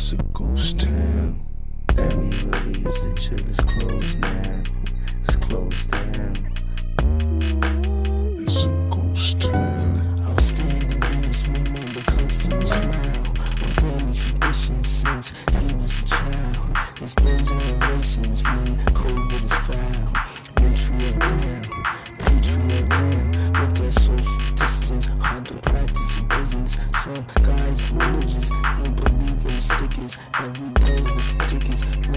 It's a ghost town. And we really used to chill this club. Guys, religious, ain't believing stickers. Every day with tickets.